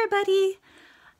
everybody.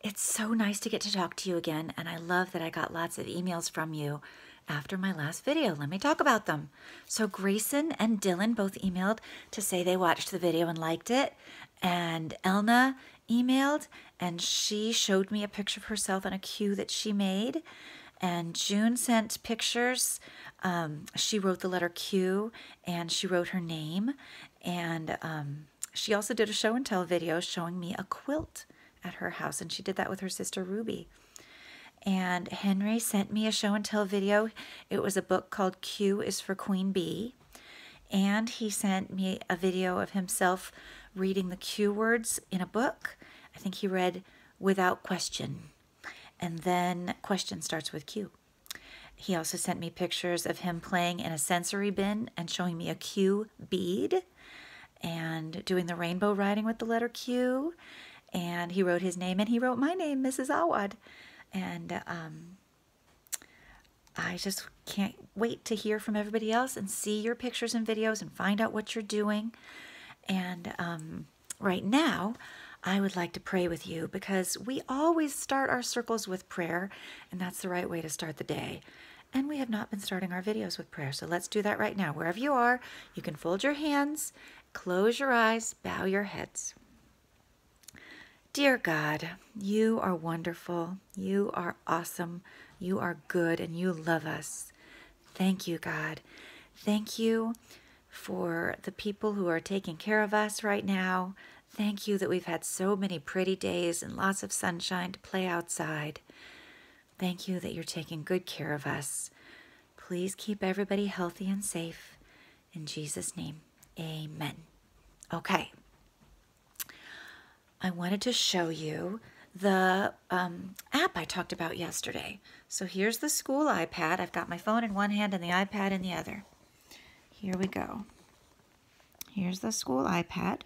It's so nice to get to talk to you again, and I love that I got lots of emails from you after my last video. Let me talk about them. So Grayson and Dylan both emailed to say they watched the video and liked it, and Elna emailed and she showed me a picture of herself on a cue that she made. And June sent pictures. Um, she wrote the letter Q and she wrote her name. And um, she also did a show and tell video showing me a quilt at her house, and she did that with her sister Ruby. And Henry sent me a show and tell video. It was a book called Q is for Queen Bee. And he sent me a video of himself reading the Q words in a book. I think he read without question. And then question starts with Q. He also sent me pictures of him playing in a sensory bin and showing me a Q bead and doing the rainbow writing with the letter Q. And he wrote his name and he wrote my name, Mrs. Awad. And um, I just can't wait to hear from everybody else and see your pictures and videos and find out what you're doing. And um, right now, I would like to pray with you because we always start our circles with prayer, and that's the right way to start the day. And we have not been starting our videos with prayer, so let's do that right now. Wherever you are, you can fold your hands Close your eyes, bow your heads. Dear God, you are wonderful. You are awesome. You are good and you love us. Thank you, God. Thank you for the people who are taking care of us right now. Thank you that we've had so many pretty days and lots of sunshine to play outside. Thank you that you're taking good care of us. Please keep everybody healthy and safe. In Jesus' name. Amen. Okay. I wanted to show you the um, app I talked about yesterday. So here's the school iPad. I've got my phone in one hand and the iPad in the other. Here we go. Here's the school iPad.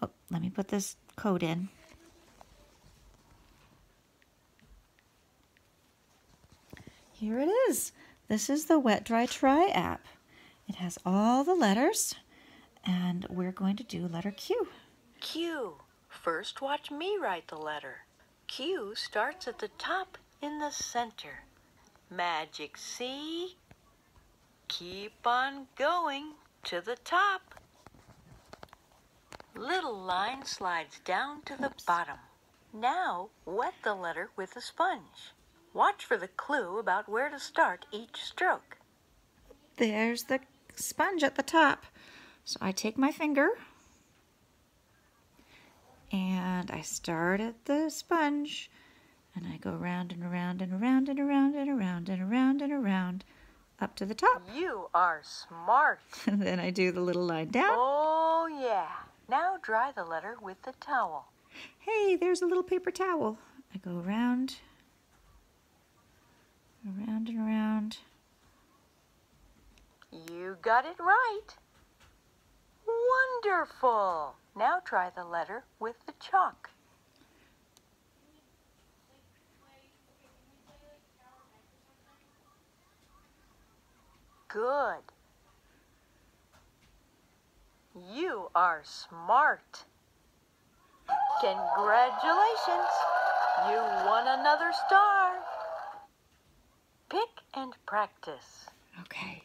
Oh, let me put this code in. Here it is. This is the Wet Dry Try app. It has all the letters, and we're going to do letter Q. Q. First watch me write the letter. Q starts at the top in the center. Magic C. Keep on going to the top. Little line slides down to the Oops. bottom. Now wet the letter with a sponge. Watch for the clue about where to start each stroke. There's the sponge at the top. So I take my finger and I start at the sponge and I go around and around and around and around and around and around and around up to the top. You are smart. and then I do the little line down. Oh, yeah. Now dry the letter with the towel. Hey, there's a little paper towel. I go around Around and around. You got it right. Wonderful. Now try the letter with the chalk. Good. You are smart. Congratulations. You won another star. Pick and practice. Okay.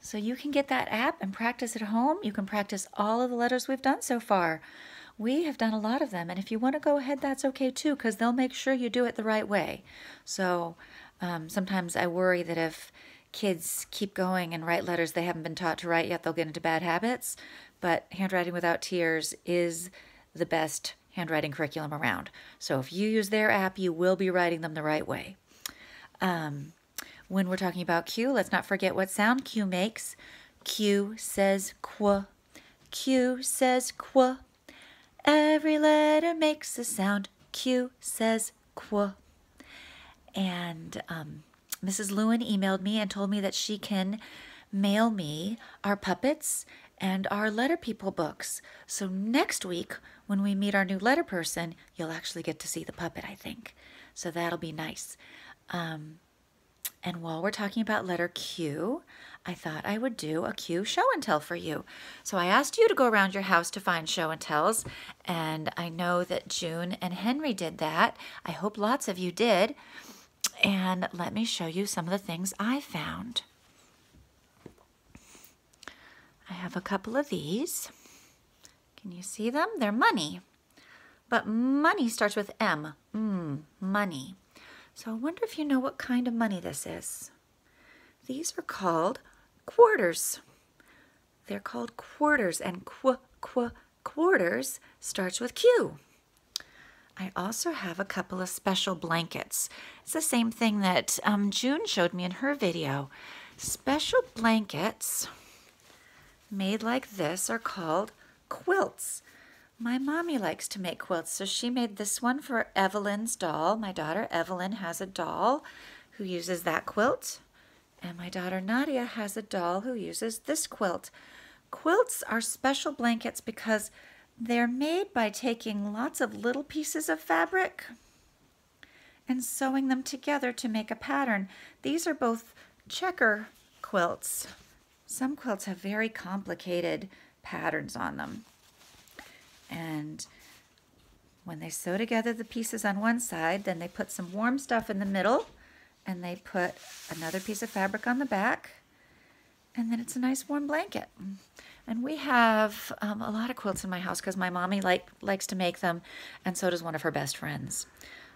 So you can get that app and practice at home. You can practice all of the letters we've done so far. We have done a lot of them. And if you want to go ahead, that's okay too, because they'll make sure you do it the right way. So um, sometimes I worry that if kids keep going and write letters they haven't been taught to write yet, they'll get into bad habits. But Handwriting Without Tears is the best handwriting curriculum around. So if you use their app, you will be writing them the right way. Um, when we're talking about Q, let's not forget what sound Q makes. Q says qu. Q says qu. Every letter makes a sound. Q says qu. And um, Mrs. Lewin emailed me and told me that she can mail me our puppets and our letter people books. So next week, when we meet our new letter person, you'll actually get to see the puppet, I think. So that'll be nice. Um, and while we're talking about letter Q, I thought I would do a Q show and tell for you. So I asked you to go around your house to find show and tells, and I know that June and Henry did that. I hope lots of you did. And let me show you some of the things I found. I have a couple of these. Can you see them? They're money. But money starts with M. Mmm, money. So I wonder if you know what kind of money this is. These are called quarters. They're called quarters, and qu, qu, quarters starts with Q. I also have a couple of special blankets. It's the same thing that um, June showed me in her video. Special blankets made like this are called quilts. My mommy likes to make quilts, so she made this one for Evelyn's doll. My daughter Evelyn has a doll who uses that quilt. And my daughter Nadia has a doll who uses this quilt. Quilts are special blankets because they're made by taking lots of little pieces of fabric and sewing them together to make a pattern. These are both checker quilts. Some quilts have very complicated patterns on them. And when they sew together the pieces on one side, then they put some warm stuff in the middle and they put another piece of fabric on the back and then it's a nice warm blanket. And we have um, a lot of quilts in my house because my mommy like likes to make them, and so does one of her best friends.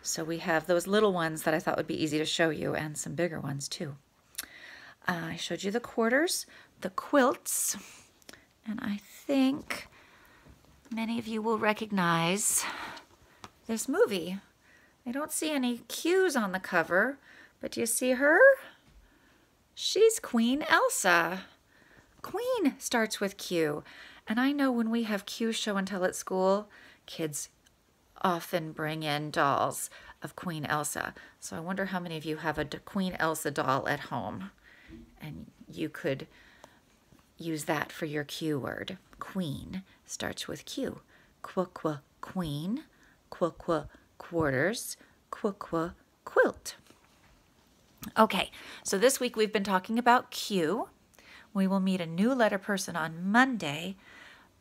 So we have those little ones that I thought would be easy to show you, and some bigger ones too. Uh, I showed you the quarters, the quilts, and I think many of you will recognize this movie. I don't see any cues on the cover, but do you see her? She's Queen Elsa. Queen starts with Q. And I know when we have Q show and tell at school, kids often bring in dolls of Queen Elsa. So I wonder how many of you have a Queen Elsa doll at home. And you could use that for your Q word. Queen starts with Q. Qu, qu, queen. Qu, qu, quarters. Qu, qu, quilt. Okay, so this week we've been talking about Q. We will meet a new letter person on Monday,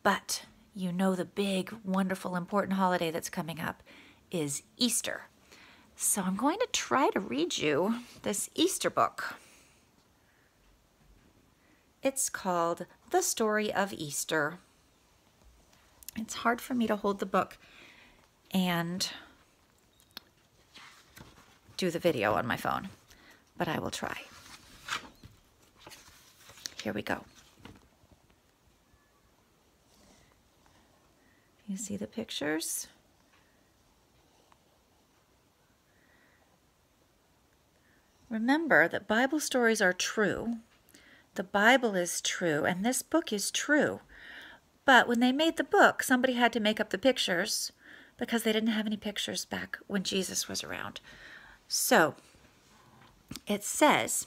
but you know the big, wonderful, important holiday that's coming up is Easter. So I'm going to try to read you this Easter book. It's called The Story of Easter. It's hard for me to hold the book and do the video on my phone but I will try. Here we go. You see the pictures? Remember that Bible stories are true. The Bible is true, and this book is true. But when they made the book, somebody had to make up the pictures because they didn't have any pictures back when Jesus was around. So, it says,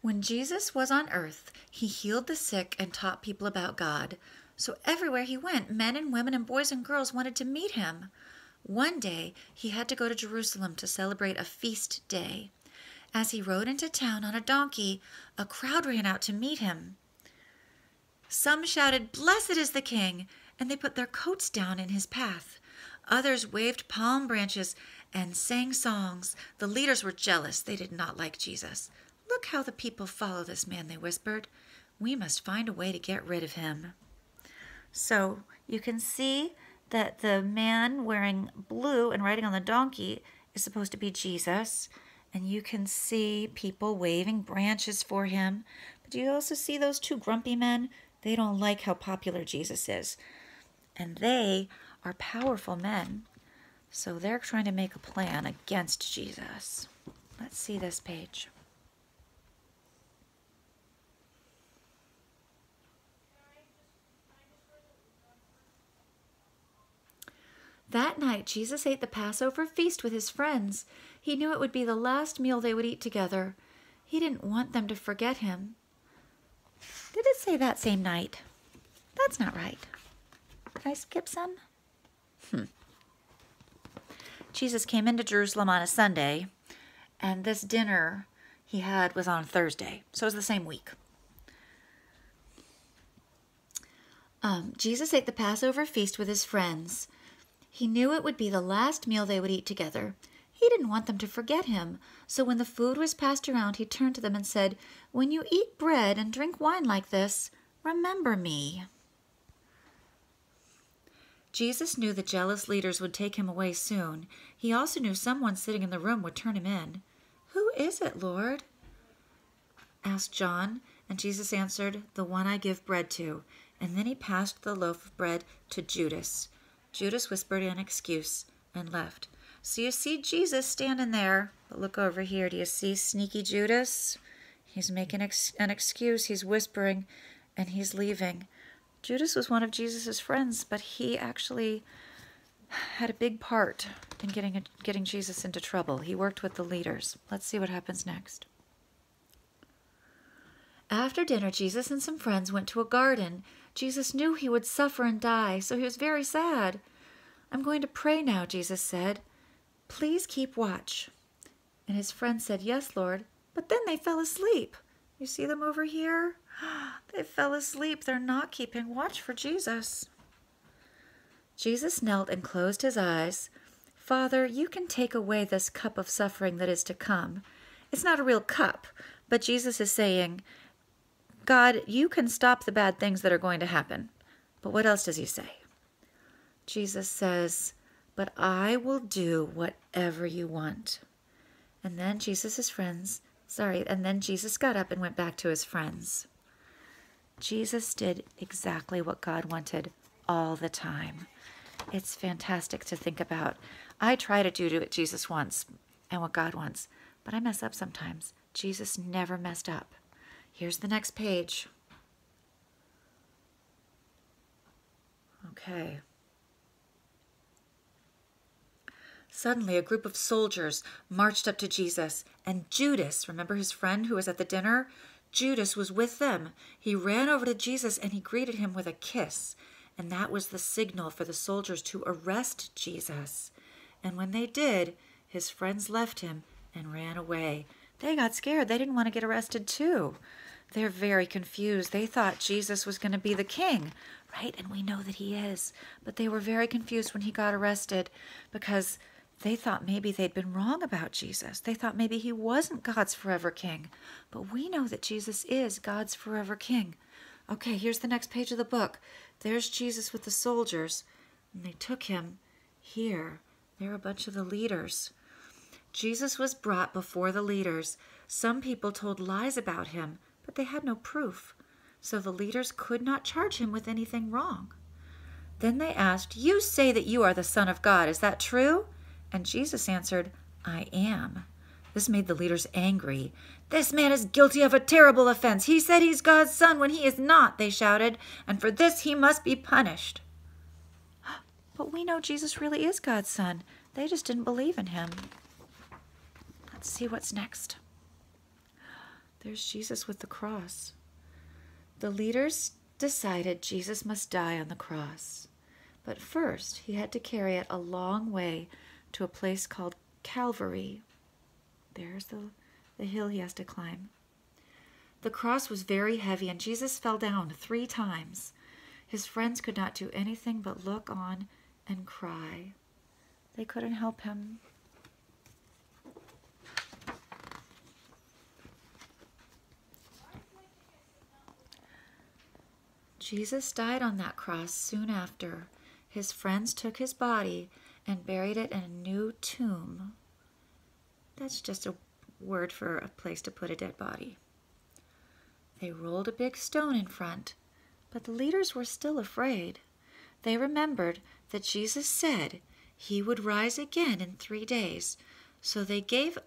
When Jesus was on earth, he healed the sick and taught people about God. So everywhere he went, men and women and boys and girls wanted to meet him. One day, he had to go to Jerusalem to celebrate a feast day. As he rode into town on a donkey, a crowd ran out to meet him. Some shouted, Blessed is the King! and they put their coats down in his path. Others waved palm branches and sang songs. The leaders were jealous. They did not like Jesus. Look how the people follow this man, they whispered. We must find a way to get rid of him. So you can see that the man wearing blue and riding on the donkey is supposed to be Jesus. And you can see people waving branches for him. But you also see those two grumpy men? They don't like how popular Jesus is. And they are powerful men. So they're trying to make a plan against Jesus. Let's see this page. That night, Jesus ate the Passover feast with his friends. He knew it would be the last meal they would eat together. He didn't want them to forget him. Did it say that same night? That's not right. Did I skip some? Hmm. Jesus came into Jerusalem on a Sunday, and this dinner he had was on Thursday. So it was the same week. Um, Jesus ate the Passover feast with his friends. He knew it would be the last meal they would eat together. He didn't want them to forget him, so when the food was passed around, he turned to them and said, When you eat bread and drink wine like this, remember me. Jesus knew the jealous leaders would take him away soon. He also knew someone sitting in the room would turn him in. Who is it, Lord? asked John, and Jesus answered, The one I give bread to. And then he passed the loaf of bread to Judas. Judas whispered an excuse and left. So you see Jesus standing there. But look over here. Do you see sneaky Judas? He's making ex- an excuse. He's whispering and he's leaving. Judas was one of Jesus' friends, but he actually had a big part in getting, getting Jesus into trouble. He worked with the leaders. Let's see what happens next. After dinner, Jesus and some friends went to a garden. Jesus knew he would suffer and die, so he was very sad. I'm going to pray now, Jesus said. Please keep watch. And his friends said, Yes, Lord. But then they fell asleep. You see them over here? They fell asleep. They're not keeping watch for Jesus. Jesus knelt and closed his eyes. Father, you can take away this cup of suffering that is to come. It's not a real cup, but Jesus is saying, God, you can stop the bad things that are going to happen. But what else does he say? Jesus says, But I will do whatever you want. And then Jesus' friends, sorry, and then Jesus got up and went back to his friends. Jesus did exactly what God wanted all the time. It's fantastic to think about. I try to do what Jesus wants and what God wants, but I mess up sometimes. Jesus never messed up. Here's the next page. Okay. Suddenly, a group of soldiers marched up to Jesus, and Judas, remember his friend who was at the dinner? Judas was with them. He ran over to Jesus and he greeted him with a kiss. And that was the signal for the soldiers to arrest Jesus. And when they did, his friends left him and ran away. They got scared. They didn't want to get arrested, too. They're very confused. They thought Jesus was going to be the king, right? And we know that he is. But they were very confused when he got arrested because they thought maybe they'd been wrong about Jesus. They thought maybe he wasn't God's forever king. But we know that Jesus is God's forever king. Okay, here's the next page of the book. There's Jesus with the soldiers, and they took him here. They're a bunch of the leaders. Jesus was brought before the leaders. Some people told lies about him, but they had no proof, so the leaders could not charge him with anything wrong. Then they asked, You say that you are the Son of God. Is that true? And Jesus answered, I am. This made the leaders angry. This man is guilty of a terrible offense. He said he's God's son when he is not, they shouted, and for this he must be punished. But we know Jesus really is God's son. They just didn't believe in him. Let's see what's next. There's Jesus with the cross. The leaders decided Jesus must die on the cross. But first, he had to carry it a long way to a place called Calvary. There's the, the hill he has to climb. The cross was very heavy, and Jesus fell down three times. His friends could not do anything but look on and cry. They couldn't help him. Jesus died on that cross soon after. His friends took his body and buried it in a new tomb. That's just a word for a place to put a dead body. They rolled a big stone in front, but the leaders were still afraid. They remembered that Jesus said he would rise again in three days, so they gave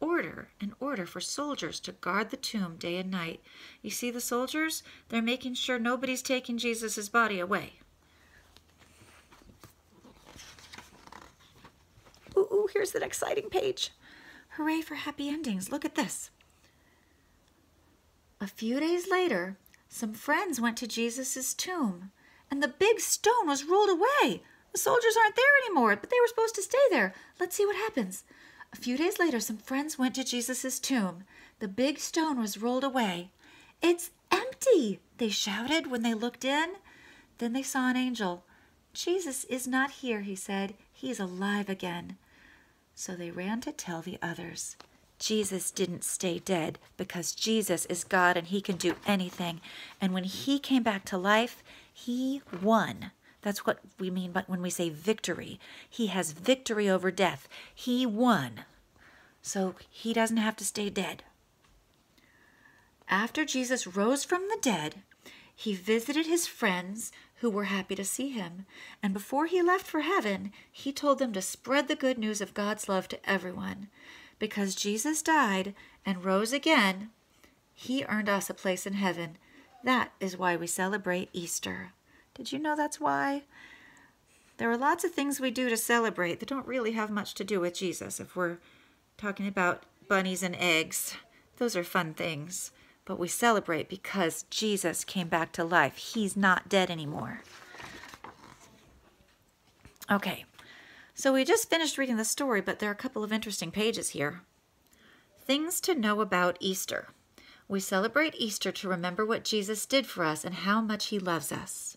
order an order for soldiers to guard the tomb day and night. You see the soldiers? They're making sure nobody's taking Jesus' body away. Ooh, ooh, here's an exciting page. Hooray for happy endings. Look at this. A few days later, some friends went to Jesus' tomb, and the big stone was rolled away. The soldiers aren't there anymore, but they were supposed to stay there. Let's see what happens. A few days later, some friends went to Jesus' tomb. The big stone was rolled away. It's empty, they shouted when they looked in. Then they saw an angel. Jesus is not here, he said. He is alive again. So they ran to tell the others. Jesus didn't stay dead because Jesus is God and he can do anything. And when he came back to life, he won. That's what we mean by when we say victory. He has victory over death. He won. So he doesn't have to stay dead. After Jesus rose from the dead, he visited his friends who were happy to see him. And before he left for heaven, he told them to spread the good news of God's love to everyone. Because Jesus died and rose again, he earned us a place in heaven. That is why we celebrate Easter. Did you know that's why? There are lots of things we do to celebrate that don't really have much to do with Jesus. If we're talking about bunnies and eggs, those are fun things. But we celebrate because Jesus came back to life. He's not dead anymore. Okay, so we just finished reading the story, but there are a couple of interesting pages here. Things to know about Easter. We celebrate Easter to remember what Jesus did for us and how much he loves us.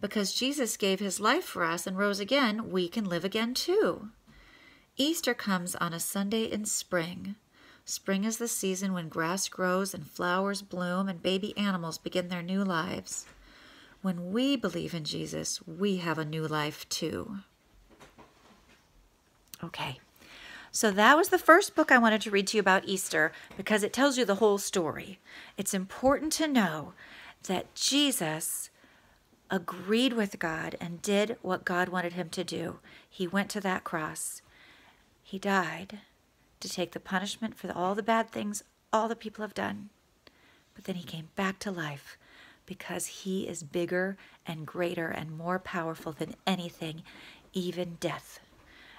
Because Jesus gave his life for us and rose again, we can live again too. Easter comes on a Sunday in spring. Spring is the season when grass grows and flowers bloom and baby animals begin their new lives. When we believe in Jesus, we have a new life too. Okay, so that was the first book I wanted to read to you about Easter because it tells you the whole story. It's important to know that Jesus agreed with God and did what God wanted him to do. He went to that cross. He died to take the punishment for all the bad things all the people have done. But then he came back to life because he is bigger and greater and more powerful than anything, even death.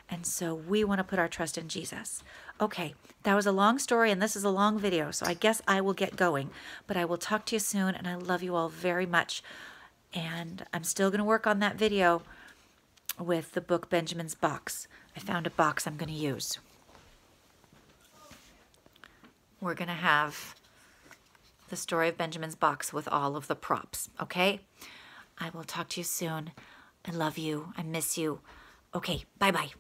And so we want to put our trust in Jesus. Okay, that was a long story and this is a long video, so I guess I will get going. But I will talk to you soon and I love you all very much. And I'm still going to work on that video with the book Benjamin's Box. I found a box I'm going to use. We're going to have the story of Benjamin's box with all of the props, okay? I will talk to you soon. I love you. I miss you. Okay, bye bye.